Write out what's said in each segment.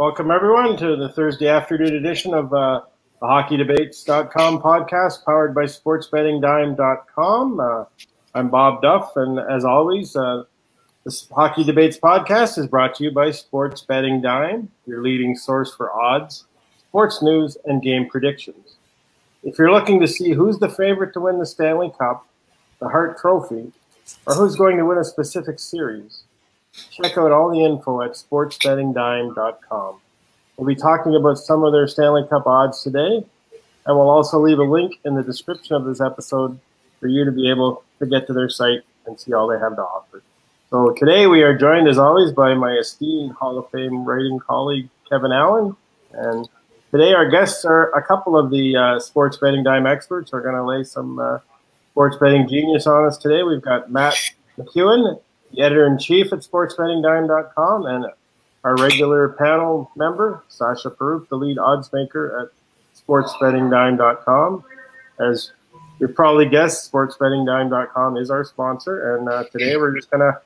Welcome, everyone, to the Thursday afternoon edition of uh, the HockeyDebates.com podcast powered by SportsBettingDime.com. Uh, I'm Bob Duff, and as always, uh, this Hockey Debates podcast is brought to you by Sports Betting Dime, your leading source for odds, sports news, and game predictions. If you're looking to see who's the favorite to win the Stanley Cup, the Hart Trophy, or who's going to win a specific series, check out all the info at sportsbettingdime.com. We'll be talking about some of their Stanley Cup odds today, and we'll also leave a link in the description of this episode for you to be able to get to their site and see all they have to offer. So today we are joined, as always, by my esteemed Hall of Fame writing colleague, Kevin Allen. And today our guests are a couple of the uh, sports betting dime experts. We're going to lay some uh, sports betting genius on us today. We've got Matt McEwen, the editor in chief at sportsbettingdime.com, and our regular panel member, Sascha Paruk, the lead odds maker at sportsbettingdime.com. As you probably guessed, sportsbettingdime.com is our sponsor, and uh, today we're just going to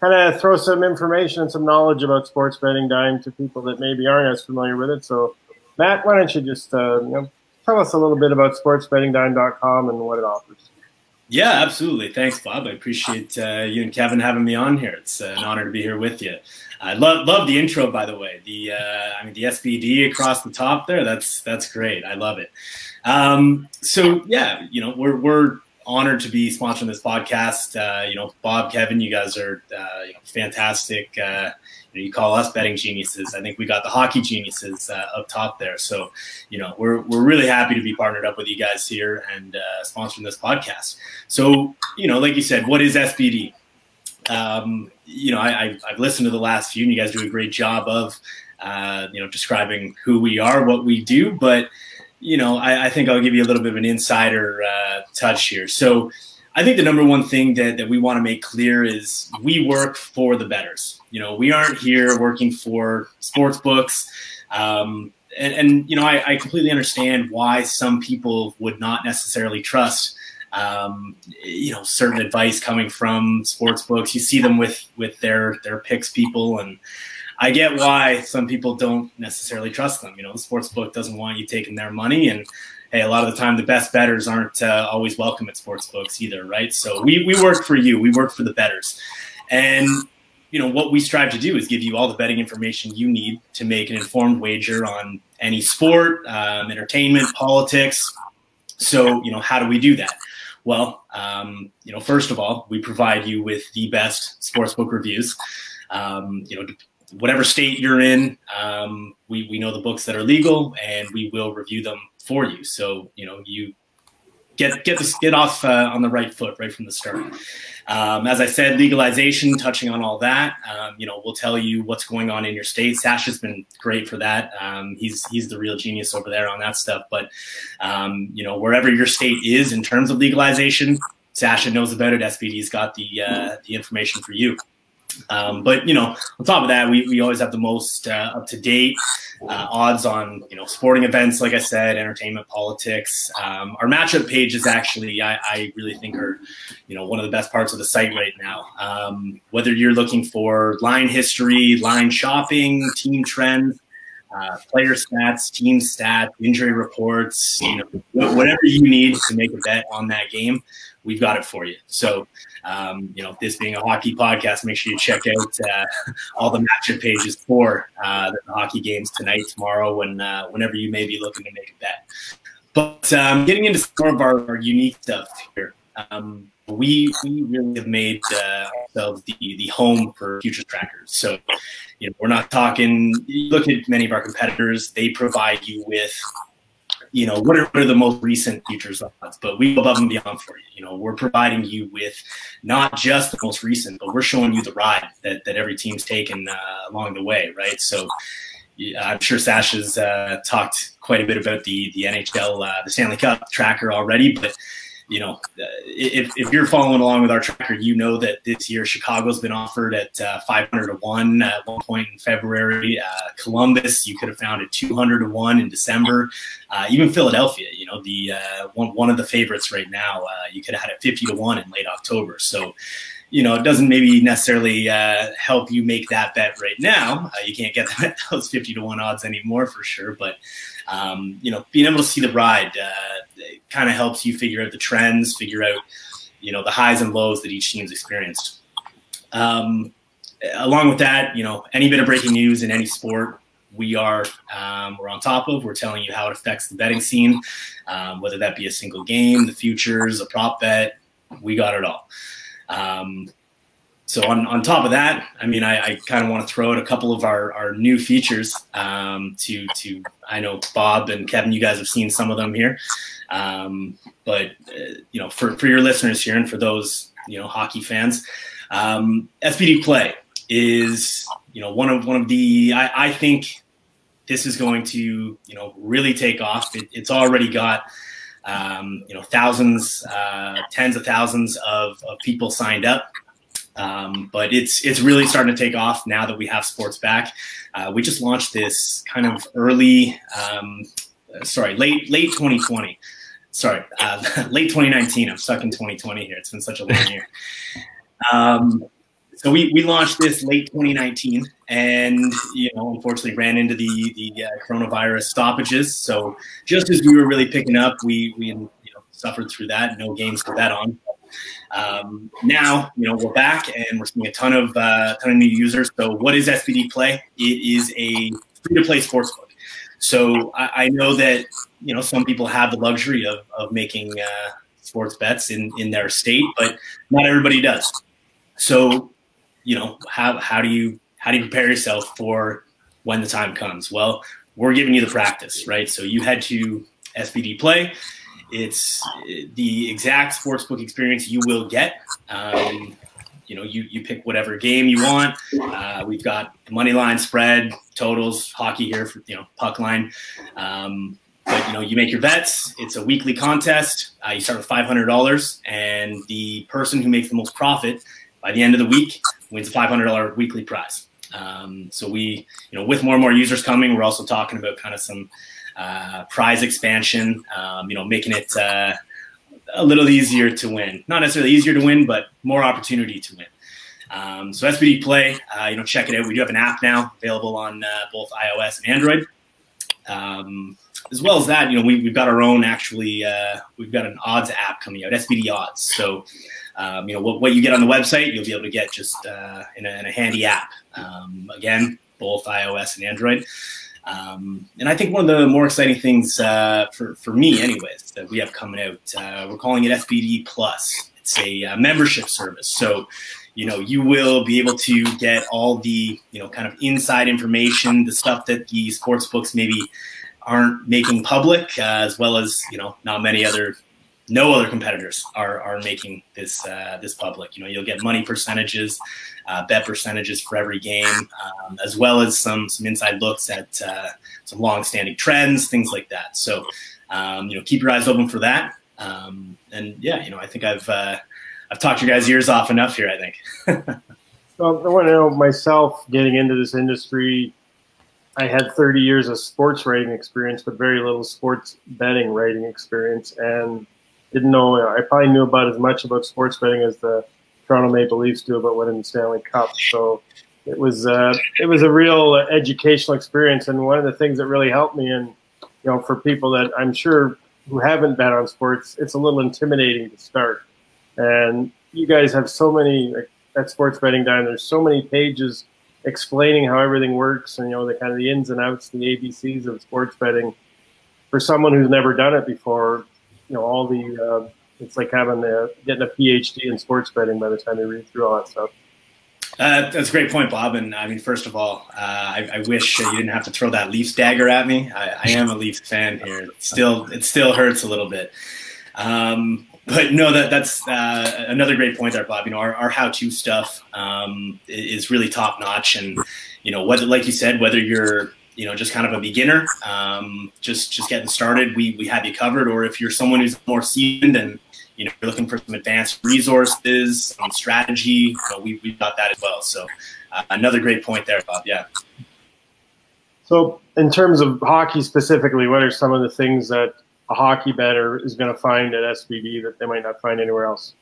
kind of throw some information and some knowledge about sports betting dime to people that maybe aren't as familiar with it. So, Matt, why don't you just uh, you know, tell us a little bit about sportsbettingdime.com and what it offers? Yeah, absolutely. Thanks, Bob. I appreciate uh, you and Kevin having me on here. It's uh, an honor to be here with you. I love love the intro, by the way. The uh, I mean the SBD across the top there. That's that's great. I love it. Um, so yeah, you know we're we're honored to be sponsoring this podcast. Uh, you know, Bob, Kevin, you guys are uh, you know, fantastic. Uh, you, know, you, call us betting geniuses. I think we got the hockey geniuses uh, up top there. So, you know, we're we're really happy to be partnered up with you guys here and uh, sponsoring this podcast. So, you know, like you said, what is SBD? Um, you know, I, have listened to the last few, and you guys do a great job of, uh, you know, describing who we are, what we do, but you know, I, I, think I'll give you a little bit of an insider uh, touch here. So, I think the number one thing that, that we want to make clear is we work for the bettors. You know, we aren't here working for sports books. Um, and, and, you know, I, I, completely understand why some people would not necessarily trust, um, you know, certain advice coming from sports books. You see them with with their their picks people, and I get why some people don't necessarily trust them. You know, the sports book doesn't want you taking their money, and hey, a lot of the time the best bettors aren't uh, always welcome at sports books either, right? So we we work for you, we work for the bettors, and you know what we strive to do is give you all the betting information you need to make an informed wager on any sport, um, entertainment, politics. So you know how do we do that? Well, um, you know, first of all, we provide you with the best sportsbook reviews. Um, you know, whatever state you're in, um, we, we know the books that are legal and we will review them for you. So, you know, you get get this get off uh, on the right foot right from the start. Um, as I said, legalization, touching on all that, um, you know, we'll tell you what's going on in your state. Sascha's been great for that. Um, he's he's the real genius over there on that stuff. But um, you know, wherever your state is in terms of legalization, Sascha knows about it. SBD's got the uh, the information for you. Um, but you know, on top of that, we, we always have the most uh, up to date uh, odds on you know sporting events, like I said, entertainment, politics. Um, our matchup page is actually, I, I, really think, are you know one of the best parts of the site right now. Um, whether you're looking for line history, line shopping, team trends. Uh, player stats, team stats, injury reports, you know, whatever you need to make a bet on that game, we've got it for you. So um, you know, this being a hockey podcast, make sure you check out uh, all the matchup pages for uh, the hockey games tonight, tomorrow, when uh, whenever you may be looking to make a bet. But um, getting into some of our, our unique stuff here, um, we we really have made uh, ourselves the the home for futures trackers. So, you know, we're not talking. Look at many of our competitors; they provide you with you know, what are, what are the most recent futures odds? But we go above and beyond for you. You know, we're providing you with not just the most recent, but we're showing you the ride that, that every team's taken uh, along the way, right? So I'm sure Sascha's uh, talked quite a bit about the the NHL, uh, the Stanley Cup tracker already, but you know, uh, if, if you're following along with our tracker, you know that this year Chicago's been offered at uh, 500 to 1 at one point in February. Uh, Columbus, you could have found at 200 to 1 in December. Uh, even Philadelphia, you know, the uh, one, one of the favorites right now, uh, you could have had it 50 to 1 in late October. So, you know, it doesn't maybe necessarily uh, help you make that bet right now. Uh, you can't get those 50 to 1 odds anymore for sure. But, um, you know, being able to see the ride uh, kind of helps you figure out the trends, figure out, you know, the highs and lows that each team's experienced. Um, along with that, you know, any bit of breaking news in any sport, we are um, we're on top of. We're telling you how it affects the betting scene, um, whether that be a single game, the futures, a prop bet. We got it all. Um, so on, on top of that, I mean, I, I kind of want to throw out a couple of our, our new features um, to to I know Bob and Kevin, you guys have seen some of them here, um, but uh, you know, for for your listeners here and for those you know hockey fans, um, SBD Play is you know one of one of the I, I think this is going to you know really take off. It, it's already got um, you know, thousands, uh, tens of thousands of, of people signed up. Um, but it's it's really starting to take off now that we have sports back. Uh, we just launched this kind of early, um, sorry, late late 2020. Sorry, uh, late 2019. I'm stuck in 2020 here. It's been such a long year. So we, we launched this late 2019 and you know unfortunately ran into the the uh, coronavirus stoppages. So just as we were really picking up we we you know suffered through that. No games to bet on. Um, now you know we're back and we're seeing a ton of uh, ton of new users. So what is SBD play? It is a free to play sportsbook. So I, I, know that you know some people have the luxury of, of making uh, sports bets in in their state but not everybody does. So you know, how, how do you, how do you prepare yourself for when the time comes? Well, we're giving you the practice, right? So you head to SBD Play. It's the exact sportsbook experience you will get. Um, you know, you, you pick whatever game you want. Uh, we've got money line spread, totals, hockey here for, you know, puck line. Um, but, you know, you make your bets. It's a weekly contest. Uh, you start with $500 and the person who makes the most profit by the end of the week wins a $500 weekly prize. Um, so we, you know, with more and more users coming, we're also talking about kind of some uh, prize expansion, um, you know, making it uh, a little easier to win. Not necessarily easier to win, but more opportunity to win. Um, so SBD Play, uh, you know, check it out. We do have an app now available on uh, both iOS and Android. As well as that, you know, we, have got our own actually, uh, we've got an odds app coming out, SBD Odds. So um, you know what, what, you get on the website, you'll be able to get just uh, in, a, in, a, handy app. Um, again, both iOS and Android. Um, and I think one of the more exciting things uh, for, for me, anyways, that we have coming out, uh, we're calling it SBD Plus. It's a uh, membership service. So, you know, you will be able to get all the, you know, kind of inside information, the stuff that the sports books maybe aren't making public, uh, as well as, you know, not many other no other competitors are, are making this uh, this public. You know, you'll get money percentages, uh, bet percentages for every game, um, as well as some some inside looks at uh, some long-standing trends, things like that. So, um, you know, keep your eyes open for that. Um, and yeah, you know, I think I've uh, I've talked your guys' ears off enough here. I think. well, I want to know myself getting into this industry. I had 30 years of sports writing experience, but very little sports betting writing experience, and didn't know. I probably knew about as much about sports betting as the Toronto Maple Leafs do about winning the Stanley Cup. So it was uh, it was a real educational experience, and one of the things that really helped me, and you know, for people that I'm sure who haven't bet on sports, it's a little intimidating to start. And you guys have so many like, at Sports Betting Dime. There's so many pages explaining how everything works, and you know the kind of the ins and outs, the ABCs of sports betting. For someone who's never done it before, you know all the uh, it's like having a, getting a PhD in sports betting by the time you read through all that stuff. Uh, that's a great point, Bob. And I mean, first of all, uh, I, I, wish you didn't have to throw that Leafs dagger at me. I, I am a Leafs fan here. It still, it still hurts a little bit. Um, but no, that that's uh, another great point there, Bob. You know, our, our how-to stuff um, is really top notch, and you know, whether like you said, whether you're you know just kind of a beginner, um, just just getting started, we we have you covered. Or if you're someone who's more seasoned and you know you're looking for some advanced resources, some strategy, know, we we've got that as well. So uh, another great point there, Bob. Yeah. So in terms of hockey specifically, what are some of the things that a hockey bettor is going to find at SBD that they might not find anywhere else?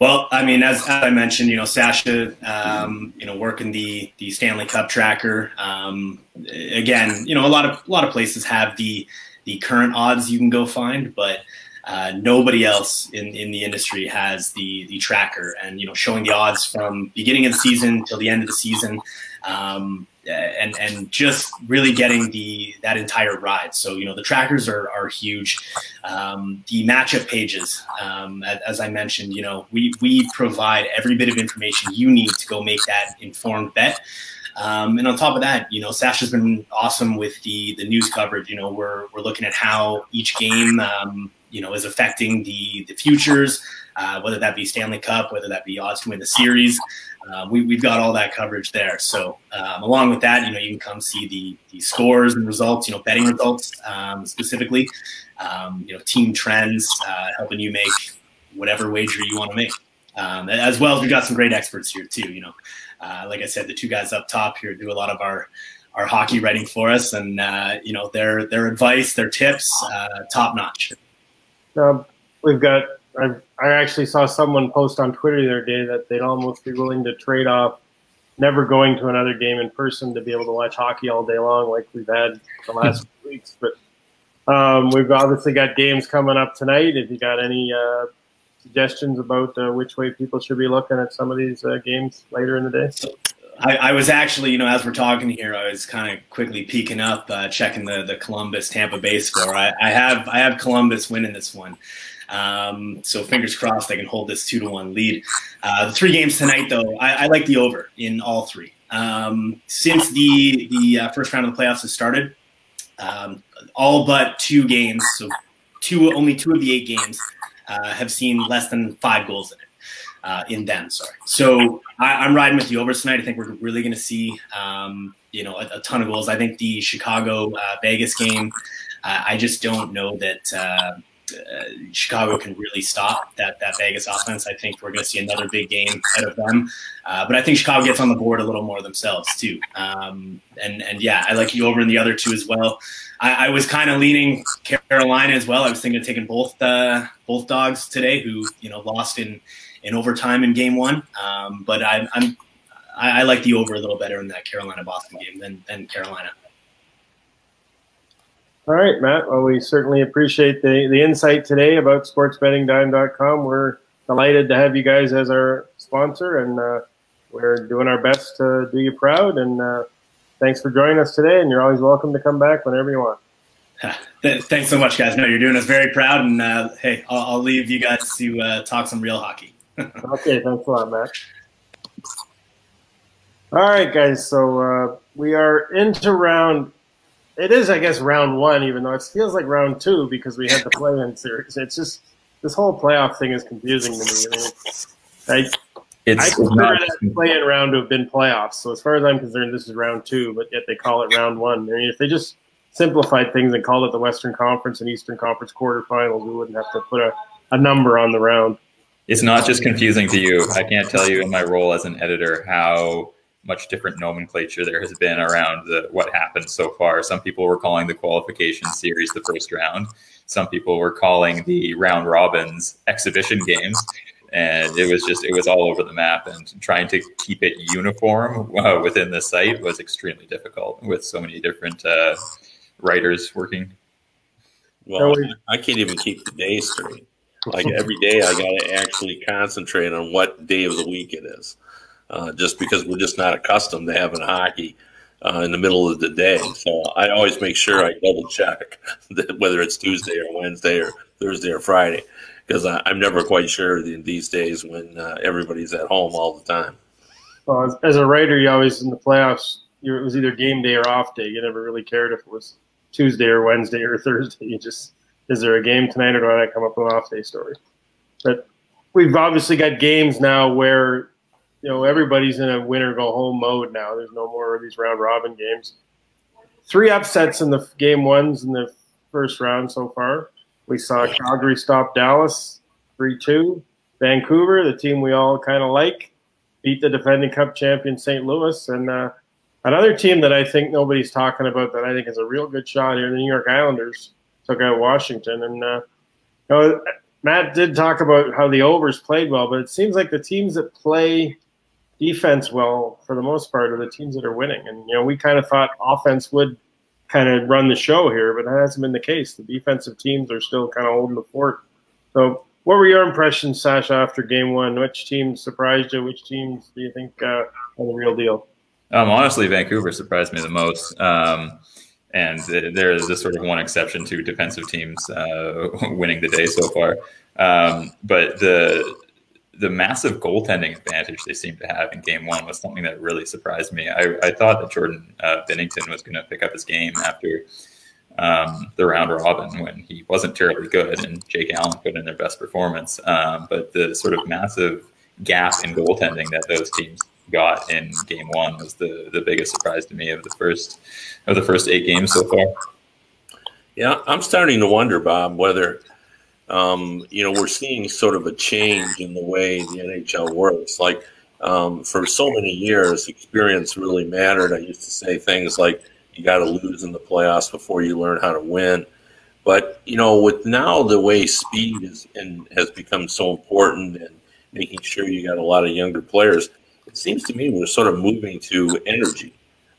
Well, I mean, as, as I mentioned, you know, Sascha, um, you know, working the the Stanley Cup tracker. Um, again, you know, a lot of a lot of places have the the current odds you can go find, but uh, nobody else in, in the industry has the the tracker and you know showing the odds from beginning of the season till the end of the season. Um, and and just really getting the that entire ride. So you know the trackers are are huge. Um, the matchup pages, um, as, as, I mentioned, you know we we provide every bit of information you need to go make that informed bet. Um, and on top of that, you know, Sascha's been awesome with the the news coverage. You know, we're we're looking at how each game, um, you know, is affecting the the futures, uh, whether that be Stanley Cup, whether that be odds to win the series. Uh, we, have got all that coverage there. So um, along with that, you know, you can come see the, the scores and results, you know, betting results um, specifically, um, you know, team trends, uh, helping you make whatever wager you want to make. Um, as well as we've got some great experts here too. You know, uh, like I said, the two guys up top here do a lot of our our hockey writing for us, and uh, you know their their advice, their tips, uh, top notch. Um, we've got I, I actually saw someone post on Twitter the other day that they'd almost be willing to trade off never going to another game in person to be able to watch hockey all day long, like we've had the last weeks. But um, we've obviously got games coming up tonight. If you got any uh, suggestions about uh, which way people should be looking at some of these uh, games later in the day? I, I, was actually, you know, as we're talking here, I was kind of quickly peeking up, uh, checking the the Columbus Tampa Bay score. I, I, have I have Columbus winning this one. Um, so fingers crossed they can hold this two to one lead. Uh, the three games tonight, though, I, I like the over in all three. Um, since the the uh, first round of the playoffs has started, um, all but two games, so two only two of the eight games uh, have seen less than five goals in it. Uh, in them, sorry. So I, am riding with the over tonight. I think we're really going to see, um, you know, a, a, ton of goals. I think the Chicago uh, Vegas game. Uh, I just don't know that uh, Chicago can really stop that that Vegas offense. I think we're going to see another big game out of them. Uh, but I think Chicago gets on the board a little more themselves too. Um, and and yeah, I like you over in the other two as well. I, I was kind of leaning Carolina as well. I was thinking of taking both uh, both dogs today, who you know lost in in overtime in game one. Um, but I, I'm I, I like the over a little better in that Carolina Boston game than than Carolina. All right, Matt. Well, we certainly appreciate the, the insight today about sportsbettingdime.com. We're delighted to have you guys as our sponsor, and uh, we're doing our best to do you proud. And uh, thanks for joining us today, and you're always welcome to come back whenever you want. Thanks so much, guys. No, you're doing us very proud, and uh, hey, I'll, I'll, leave you guys to uh, talk some real hockey. okay, thanks a lot, Matt. All right, guys. So uh, we are into round it is, I guess, round one, even though it feels like round two because we had the play-in series. It's just this whole playoff thing is confusing to me. I mean, I, it's, I consider that play-in round to have been playoffs. So as far as I'm concerned, this is round two, but yet they call it round one. I mean, if they just simplified things and called it the Western Conference and Eastern Conference quarterfinals, we wouldn't have to put a, a number on the round. It's not just confusing to you. I can't tell you in my role as an editor how much different nomenclature there has been around the, what happened so far. Some people were calling the qualification series the first round. Some people were calling the round robins exhibition games. And it was just, it was all over the map. And trying to keep it uniform uh, within the site was extremely difficult with so many different uh, writers working. Well, I can't even keep the day straight. Like every day, I got to actually concentrate on what day of the week it is uh, just because we're just not accustomed to having hockey uh, in the middle of the day. So I always make sure I double check that whether it's Tuesday or Wednesday or Thursday or Friday, because I'm never quite sure these days when uh, everybody's at home all the time. Well, as a writer, you always in the playoffs, it was either game day or off day. You never really cared if it was Tuesday or Wednesday or Thursday. You just is there a game tonight or do I come up with an off day story? But we've obviously got games now where you know everybody's in a win or go home mode now. There's no more of these round robin games. Three upsets in the game ones in the first round so far. We saw Calgary stop Dallas three two. Vancouver, the team we all kind of like, beat the defending Cup champion St. Louis, and uh, another team that I think nobody's talking about that I think is a real good shot here. The New York Islanders took out Washington, and uh, you know, Matt did talk about how the overs played well, but it seems like the teams that play defense well, for the most part, are the teams that are winning. And you know, we kind of thought offense would kind of run the show here, but that hasn't been the case. The defensive teams are still kind of holding the fort. So, what were your impressions, Sascha, after game one? Which teams surprised you? Which teams do you think uh, are the real deal? Um, honestly, Vancouver surprised me the most. Um, and there is this sort of one exception to defensive teams uh, winning the day so far. Um, but the the massive goaltending advantage they seemed to have in game one was something that really surprised me. I, I thought that Jordan uh, Binnington was going to pick up his game after um, the round robin when he wasn't terribly good and Jake Allen put in their best performance. Um, but the sort of massive gap in goaltending that those teams got in game one was the, the biggest surprise to me of the first of the first eight games so far. Yeah, I'm starting to wonder, Bob, whether um, you know, we're seeing sort of a change in the way the NHL works. Like um, for so many years, experience really mattered. I used to say things like, "You got to lose in the playoffs before you learn how to win." But you know, with now the way speed is and has become so important, and making sure you got a lot of younger players, it seems to me we're sort of moving to energy.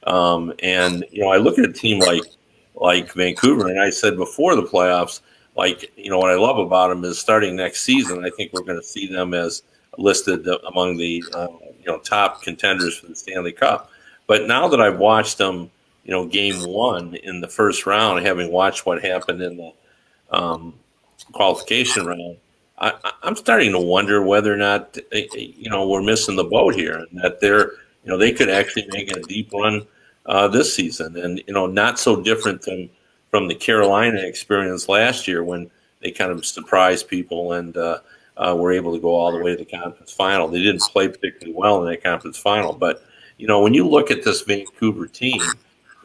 Um, and you know, I look at a team like like Vancouver, and I said before the playoffs like you know what I love about them is starting next season. I think we're going to see them as listed among the uh, you know top contenders for the Stanley Cup. But now that I've watched them, you know, game one in the first round, having watched what happened in the um, qualification round, I, am starting to wonder whether or not you know we're missing the boat here, and that they're you know they could actually make a deep run uh, this season, and you know not so different than from the Carolina experience last year when they kind of surprised people and uh, uh, were able to go all the way to the conference final. They didn't play particularly well in that conference final, but you know when you look at this Vancouver team,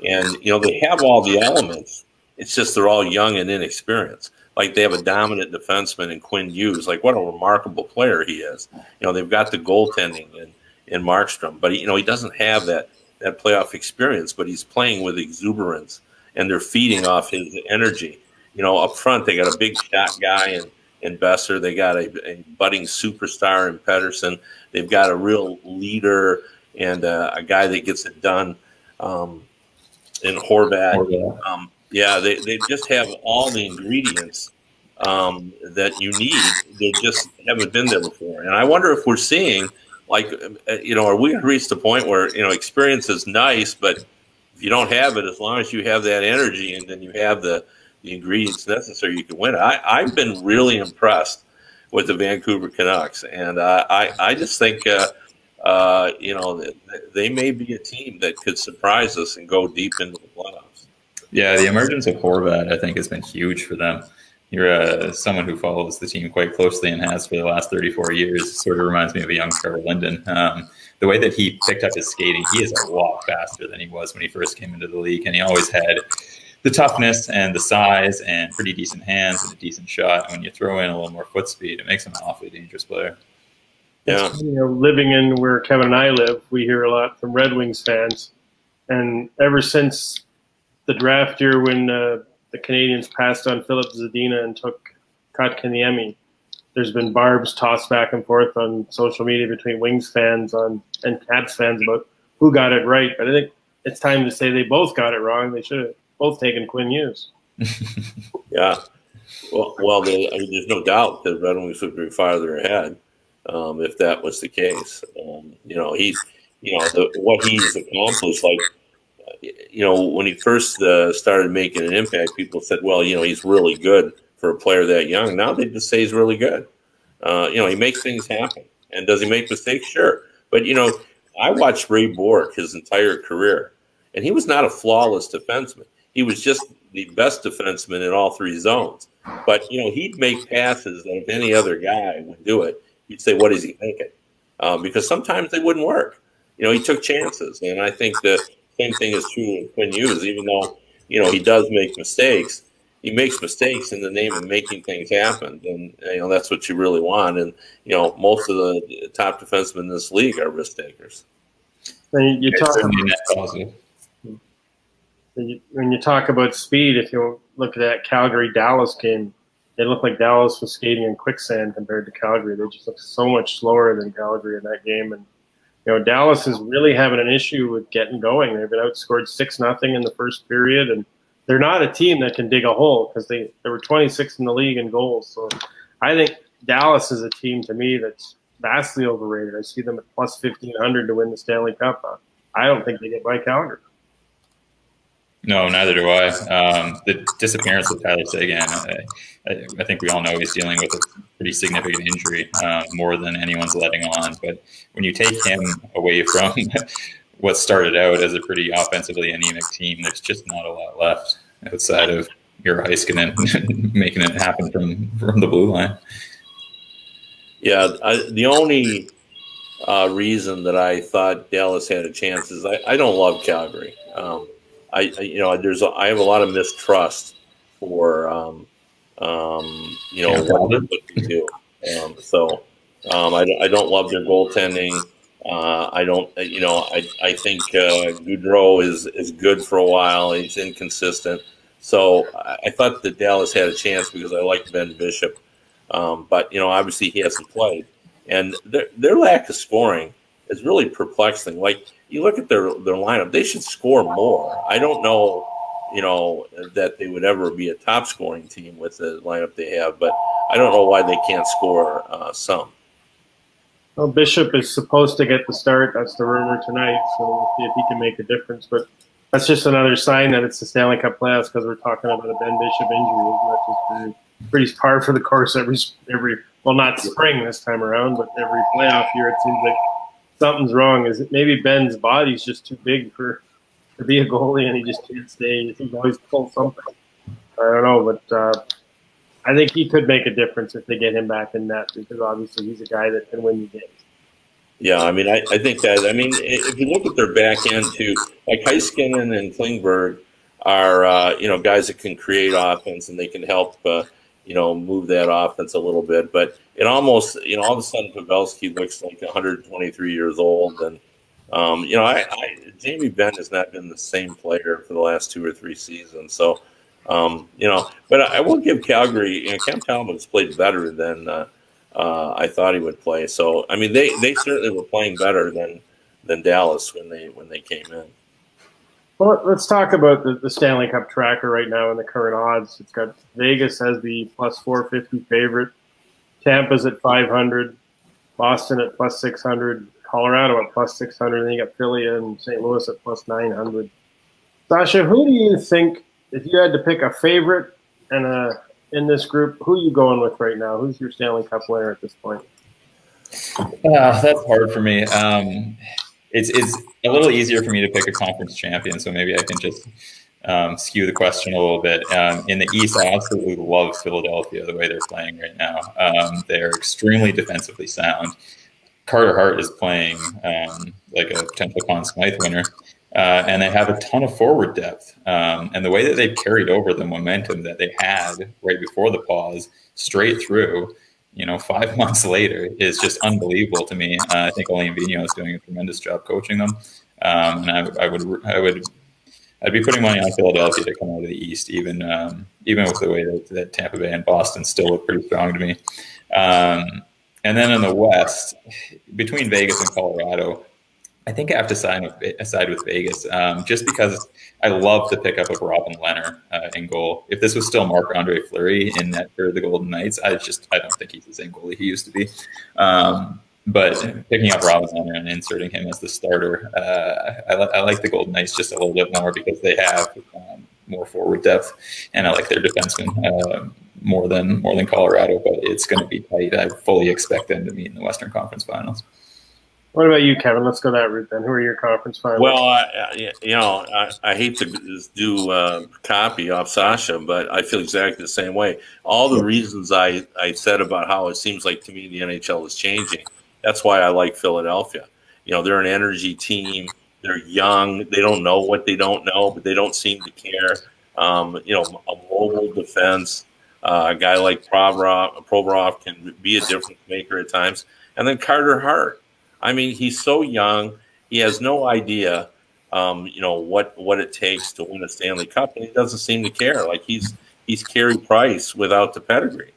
and you know they have all the elements. It's just they're all young and inexperienced. Like they have a dominant defenseman in Quinn Hughes. Like what a remarkable player he is. You know they've got the goaltending in in Markstrom, but he, you know he doesn't have that that playoff experience. But he's playing with exuberance and they're feeding off his energy. You know, up front they got a big shot guy and in Boeser. They got a, a budding superstar in Pettersson. They've got a real leader and uh, a guy that gets it done um, in Horvat. Horvat. Um, yeah, they, they just have all the ingredients um, that you need. They just haven't been there before. And I wonder if we're seeing, like, uh, you know, are we going to reach the point where, you know, experience is nice, but – if you don't have it, as long as you have that energy and then you have the, the ingredients necessary, you can win. I, I've been really impressed with the Vancouver Canucks, and I I just think uh, uh, you know they may be a team that could surprise us and go deep into the playoffs. Yeah, the emergence of Horvat I think has been huge for them. You're uh, someone who follows the team quite closely and has for the last 34 years. Sort of reminds me of a young Trevor Linden. Um, the way that he picked up his skating, he is a lot faster than he was when he first came into the league, and he always had the toughness and the size and pretty decent hands and a decent shot. And when you throw in a little more foot speed, it makes him an awfully dangerous player. Yeah, you know, living in where Kevin and I live, we hear a lot from Red Wings fans, and ever since the draft year when uh, the Canadiens passed on Filip Zadina and took Kotkaniemi, there's been barbs tossed back and forth on social media between Wings fans on and Habs fans about who got it right. But I think it's time to say they both got it wrong. They should have both taken Quinn Hughes. yeah. Well, well they, I mean, there's no doubt that Red Wings would be farther ahead um, if that was the case. Um, you know, he's, you know, the, what he's accomplished, like, you know, when he first uh, started making an impact, people said, well, you know, he's really good for a player that young. Now they just say he's really good. Uh, you know, he makes things happen. And does he make mistakes? Sure. But, you know, I watched Ray Bourque his entire career, and he was not a flawless defenseman. He was just the best defenseman in all three zones. But, you know, he'd make passes that if any other guy would do it, you'd say, what is he thinking? Uh, because sometimes they wouldn't work. You know, he took chances. And I think the same thing is true with Quinn Hughes, even though, you know, he does make mistakes he makes mistakes in the name of making things happen, then you know that's what you really want. And you know, most of the top defensemen in this league are risk takers. When you, talk about, when you talk about speed, if you look at that Calgary Dallas game, it looked like Dallas was skating in quicksand compared to Calgary. They just looked so much slower than Calgary in that game. And you know, Dallas is really having an issue with getting going. They've been outscored six nothing in the first period, and they're not a team that can dig a hole because they they were 26 in the league in goals. So I think Dallas is a team to me that's vastly overrated. I see them at plus 1500 to win the Stanley Cup. I don't think they get by Calgary. No, neither do I. Um, the disappearance of Tyler Seguin, I, I, I, think we all know he's dealing with a pretty significant injury, uh, more than anyone's letting on. But when you take him away from what started out as a pretty offensively anemic team, there's just not a lot left outside of your Heiskanen making it happen from from the blue line. Yeah, I, the only uh, reason that I thought Dallas had a chance is I, I don't love Calgary. Um, I, you know, there's a, I have a lot of mistrust for, um, um, you know, what they do. Um, so um, I, I don't love their goaltending. Uh, I don't, you know, I, I think uh, Gaudreau is is good for a while. He's inconsistent. So I, thought that Dallas had a chance because I like Ben Bishop. Um, but, you know, obviously he hasn't played. And their, their lack of scoring is really perplexing. Like, you look at their their lineup; they should score more. I don't know, you know, that they would ever be a top scoring team with the lineup they have, but I don't know why they can't score uh, some. Well, Bishop is supposed to get the start. That's the rumor tonight. So we'll see if he can make a difference. But that's just another sign that it's the Stanley Cup playoffs because we're talking about a Ben Bishop injury. Just pretty par for the course every every well, not spring this time around, but every playoff year it seems like something's wrong. Is it maybe Ben's body's just too big for to be a goalie and he just can't stay? He's always pull something. I don't know, but uh, I think he could make a difference if they get him back in net because obviously he's a guy that can win you games. Yeah, I mean, I, I think that. I mean, if you look at their back end too, like Heiskanen and Klingberg are uh, you know guys that can create offense and they can help uh, you know move that offense a little bit, but it almost, you know, all of a sudden Pavelski looks like 123 years old. And, um, you know, I, I, Jamie Benn has not been the same player for the last two or three seasons. So, um, you know, but I, will give Calgary, you know, Cam Talbot's played better than uh, uh, I thought he would play. So, I mean, they, they certainly were playing better than, than Dallas when they, when they came in. Well, let's talk about the, the Stanley Cup tracker right now and the current odds. It's got Vegas as the plus 450 favorite. Tampa's at 500, Boston at plus 600, Colorado at plus 600, and then you got Philly and St. Louis at plus 900. Sascha, who do you think, if you had to pick a favorite and a in this group, who are you going with right now? Who's your Stanley Cup winner at this point? Uh, that's hard for me. Um, it's it's a little easier for me to pick a conference champion, so maybe I can just um, skew the question a little bit. Um, in the East, I absolutely love Philadelphia the way they're playing right now. Um, they're extremely defensively sound. Carter Hart is playing um, like a potential Conn Smythe winner, uh, and they have a ton of forward depth. Um, and the way that they've carried over the momentum that they had right before the pause straight through, you know, five months later is just unbelievable to me. Uh, I think Alain Vigneault is doing a tremendous job coaching them. Um, and I, I, would I would I'd be putting money on Philadelphia to come out of the East, even um, even with the way that, that, Tampa Bay and Boston still look pretty strong to me. Um, and then in the West, between Vegas and Colorado, I think I have to side with, side with Vegas um, just because I love the pickup of Robin Lehner uh, in goal. If this was still Marc Andre Fleury in net for the Golden Knights, I just I don't think he's the same goalie he used to be. Um, but picking up Robin Lehner and inserting him as the starter, uh, I, I, like the Golden Knights just a little bit more because they have um, more forward depth, and I like their defensemen uh, more than more than Colorado. But it's going to be tight. I fully expect them to meet in the Western Conference Finals. What about you, Kevin? Let's go that route then. Who are your conference finals? Well, I, you know, I, I hate to do uh, copy off Sascha, but I feel exactly the same way. All the reasons I, I said about how it seems like to me the NHL is changing that's why I like Philadelphia. You know, they're an energy team. They're young. They don't know what they don't know, but they don't seem to care. Um, you know, a mobile defense. Uh, a guy like Provorov, Provorov can be a difference maker at times. And then Carter Hart. I mean, he's so young. He has no idea, um, you know, what what it takes to win a Stanley Cup, and he doesn't seem to care. Like he's he's Carey Price without the pedigree.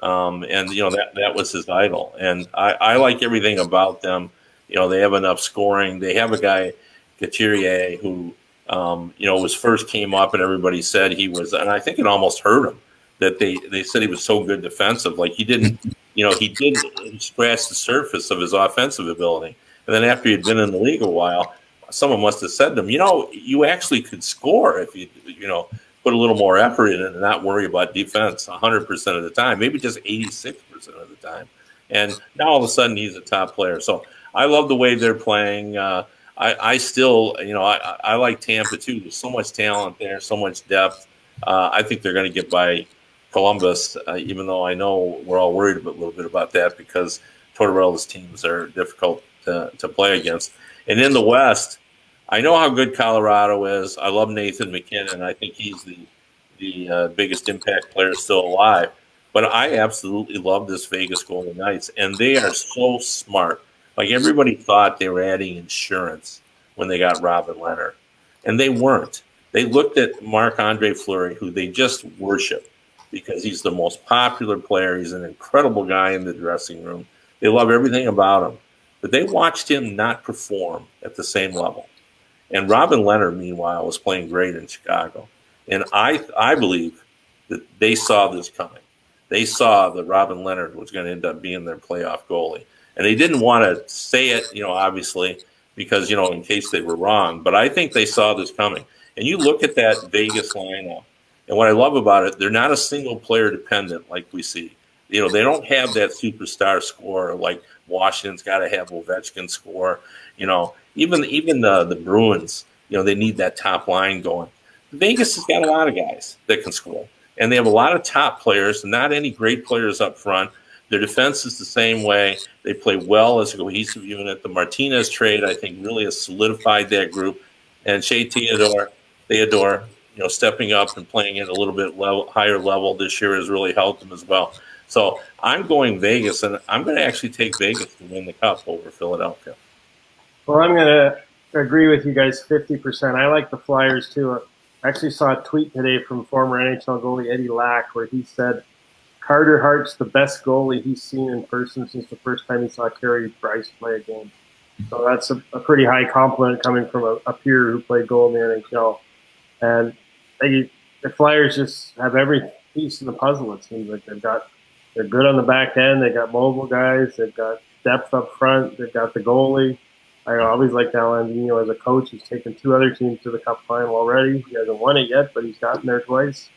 Um, and you know that that was his idol, and I, I like everything about them. You know they have enough scoring. They have a guy, Couturier, who um, you know was first came up, and everybody said he was, and I think it almost hurt him that they they said he was so good defensive. Like he didn't, you know, he did scratch the surface of his offensive ability, and then after he'd been in the league a while, someone must have said to him, you know, you actually could score if you you know put a little more effort in it and not worry about defense 100% of the time, maybe just 86% of the time. And now all of a sudden he's a top player. So I love the way they're playing. Uh, I, I, still, you know, I, I, like Tampa too. There's so much talent there, so much depth. Uh, I think they're going to get by Columbus, uh, even though I know we're all worried a little bit about that because Tortorella's teams are difficult to, to play against. And in the West, I know how good Colorado is. I love Nathan MacKinnon. I think he's the the uh, biggest impact player still alive. But I absolutely love this Vegas Golden Knights, and they are so smart. Like everybody thought they were adding insurance when they got Robin Lehner, and they weren't. They looked at Marc Andre Fleury, who they just worship because he's the most popular player. He's an incredible guy in the dressing room. They love everything about him, but they watched him not perform at the same level. And Robin Lehner, meanwhile, was playing great in Chicago. And I, I believe that they saw this coming. They saw that Robin Lehner was going to end up being their playoff goalie. And they didn't want to say it, you know, obviously, because, you know, in case they were wrong. But I think they saw this coming. And you look at that Vegas lineup, and what I love about it, they're not a single player dependent like we see. You know, they don't have that superstar score like Washington's got to have Ovechkin score. You know, even even the the Bruins, you know, they need that top line going. Vegas has got a lot of guys that can score, and they have a lot of top players. Not any great players up front. Their defense is the same way. They play well as a cohesive unit. The Martinez trade, I think, really has solidified that group. And Shea Theodore, Theodore, you know, stepping up and playing at a little bit level, higher level this year has really helped them as well. So I'm going Vegas, and I'm going to actually take Vegas to win the cup over Philadelphia. Well, I'm going to agree with you guys 50%. I like the Flyers too. I actually saw a tweet today from former NHL goalie Eddie Lack where he said Carter Hart's the best goalie he's seen in person since the first time he saw Carey Price play a game. So that's a, a pretty high compliment coming from a, a, peer who played goal in the NHL. And they, the Flyers just have every piece of the puzzle. It seems like they've got they're good on the back end. They got mobile guys. They've got depth up front. They've got the goalie. I always liked Alain Vigneault as a coach. He's taken two other teams to the Cup final already. He hasn't won it yet, but he's gotten there twice.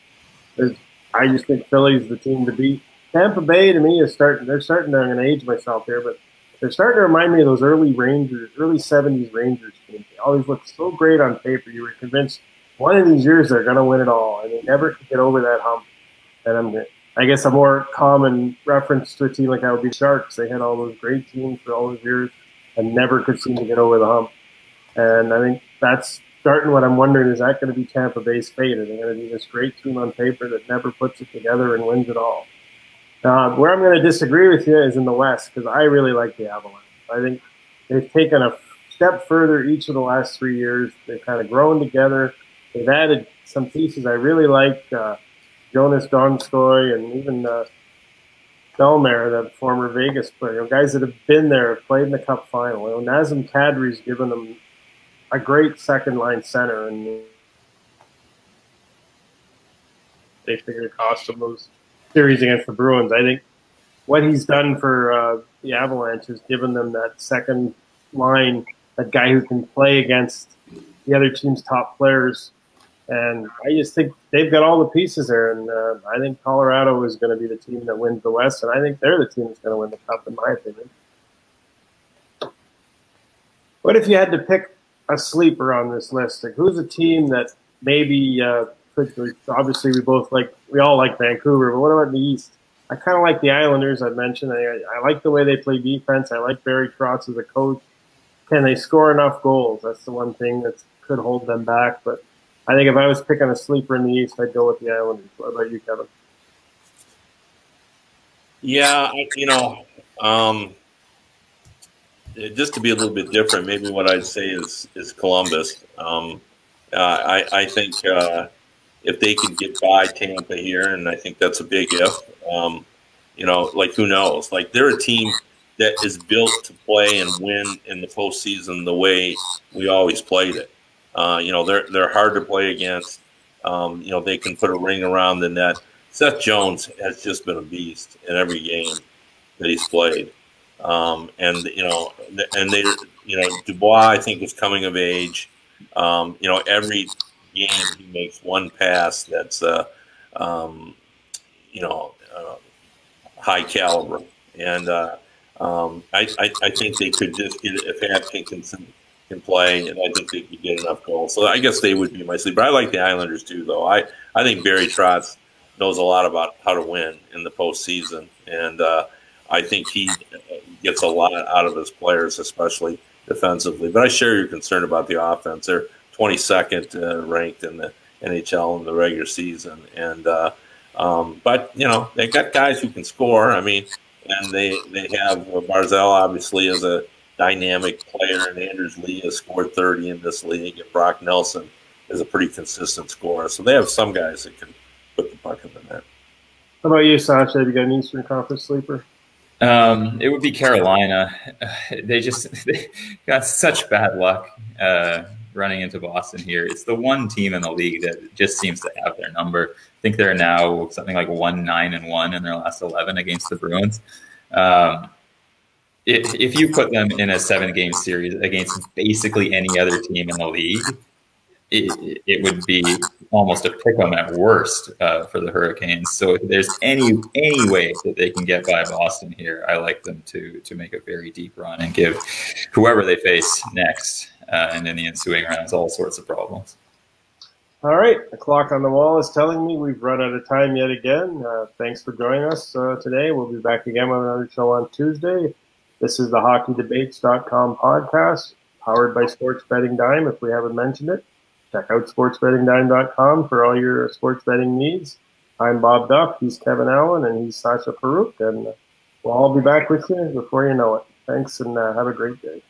There's, I just think Philly's the team to beat. Tampa Bay to me is starting. They're starting. To, I'm going to age myself here, but they're starting to remind me of those early Rangers, early '70s Rangers teams. They always looked so great on paper. You were convinced one of these years they're going to win it all, and they never could get over that hump. And I'm, I guess, a more common reference to a team like that would be Sharks. They had all those great teams for all those years and never could seem to get over the hump. And I think that's starting what I'm wondering is that going to be Tampa Bay's fate? Are they going to be this great team on paper that never puts it together and wins it all? Uh, where I'm going to disagree with you is in the West because I really like the Avalanche. I think they've taken a step further each of the last three years. They've kind of grown together. They've added some pieces I really like. Uh, Joonas Donskoi and even uh, Bellemare, the former Vegas player, you know, guys that have been there, played in the Cup final. You know, Nazem Kadri's given them a great second line center, and they figured it cost them those series against the Bruins. I think what he's done for uh, the Avalanche has given them that second line, that guy who can play against the other team's top players and I just think they've got all the pieces there. And uh, I think Colorado is going to be the team that wins the West. And I think they're the team that's going to win the Cup, in my opinion. What if you had to pick a sleeper on this list? Like, who's a team that maybe uh, could, obviously we both like, we all like Vancouver, but what about the East? I kind of like the Islanders, I mentioned. I, I like the way they play defense. I like Barry Trotz as a coach. Can they score enough goals? That's the one thing that could hold them back. But I think if I was picking a sleeper in the East, I'd go with the Islanders. What about you, Kevin? Yeah, you know, um, just to be a little bit different, maybe what I'd say is is Columbus. Um, uh, I, I think uh, if they could get by Tampa here, and I think that's a big if. Um, you know, like who knows? Like they're a team that is built to play and win in the postseason the way we always played it. Uh, you know, they're they're hard to play against. Um, you know, they can put a ring around the net. Seth Jones has just been a beast in every game that he's played. Um, and you know, and they, you know, Dubois I think is coming of age. Um, you know, every game he makes one pass that's, uh, um, you know, uh, high caliber, and uh, um, I, I, I, think they could just get if Atkinson can play, and I think they could get enough goals. So I guess they would be my sleeper. I like the Islanders too, though. I I think Barry Trotz knows a lot about how to win in the postseason, and uh, I think he gets a lot out of his players, especially defensively. But I share your concern about the offense. They're 22nd uh, ranked in the NHL in the regular season, and uh, um, but you know they got guys who can score. I mean, and they they have Barzal obviously as a dynamic player, and Anders Lee has scored 30 in this league, and Brock Nelson is a pretty consistent scorer. So they have some guys that can put the puck in the net. How about you, Sascha? Have you got an Eastern Conference sleeper? Um, it would be Carolina. They just they got such bad luck uh, running into Boston here. It's the one team in the league that just seems to have their number. I think they're now something like one nine and one in their last eleven against the Bruins. Um, if, if you put them in a seven game series against basically any other team in the league, it, it would be almost a pick 'em at worst uh, for the Hurricanes. So if there's any any way that they can get by Boston here, I like them to to make a very deep run and give whoever they face next uh, and in the ensuing rounds all sorts of problems. All right, the clock on the wall is telling me we've run out of time yet again. Uh, thanks for joining us uh, today. We'll be back again with another show on Tuesday. This is the HockeyDebates.com podcast, powered by Sports Betting Dime. If we haven't mentioned it. Check out sportsbettingdime.com for all your sports betting needs. I'm Bob Duff. He's Kevin Allen, and he's Sascha Paruk. And we'll all be back with you before you know it. Thanks, and uh, have a great day.